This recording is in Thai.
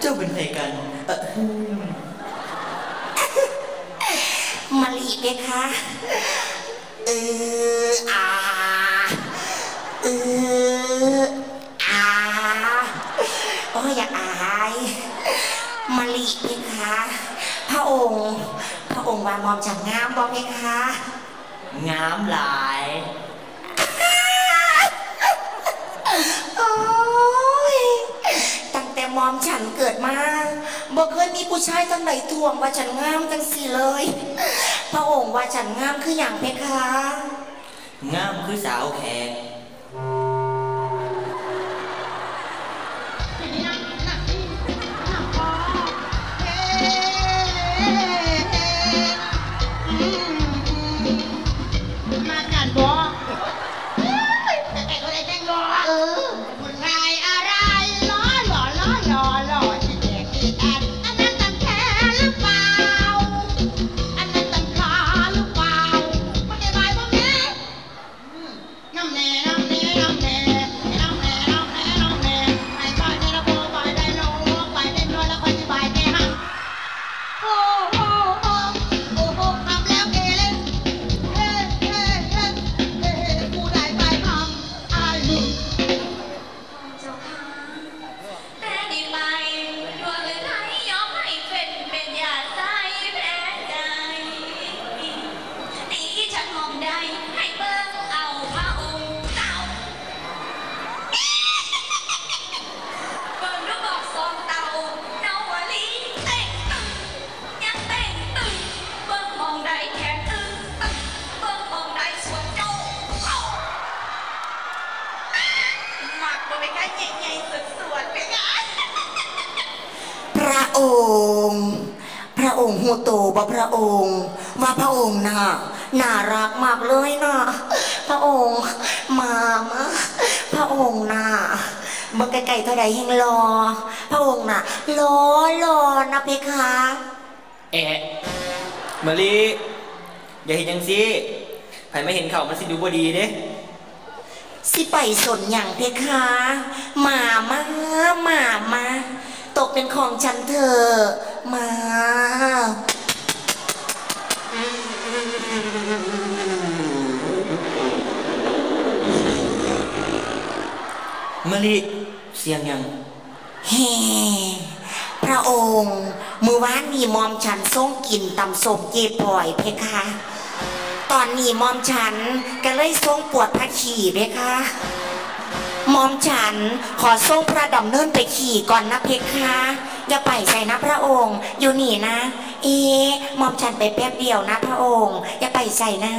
เจ้าเป็นใครกันเอ่อมาลีเพคะเอออาเอออาโอ้ยอย่าอายมาลีเพคะพระองค์ พระองค์ว่ามอมฉันงามบ่เพคะ งามหลาย มอมฉันเกิดมาบ่เคยมีผู้ชายทั้งไหนทวงว่าฉันงามจังสี่เลย พระองค์ว่าฉันงามคืออย่างเพคะ งามคือสาวแขก องได้แค่ตึงตึงเบิ่งมองได้สวนโจโอ้หมักมาไปแค่ใหญ่ๆสวยๆไปกันพระองค์ พระองค์หูโตบ่พระองค์ ว่าพระองค์น่ะน่ารักมากเลยนะพระองค์มามาพระองค์น่ะเมื่อไกลๆเท่าใดยังรอ พระองค์น่ะรอรอนะเพคะ แอะ มาลีอย่าเห็นยังสิใครไม่เห็นเขามันสิดูบ่ดีเด้สิไปสนอย่างเพคะมามามามา ตกเป็นของฉันเถอะมามาลีเสียงยังแฮ่พ ระองค์ มือวานนี่มอมฉันส่งกินตำสมเจปล่อยเพคะ ตอนนี้มอมฉันก็เลยส่งปวดพระขี่เพคะมอมฉันขอส่งพระดำเนินไปขี่ก่อนนะเพคะอย่าไปใส่นะพระองค์ อยู่นี่นะ เอ๊มอมฉันไปแป๊บเดียวนะพระองค์อย่าไปใส่นะ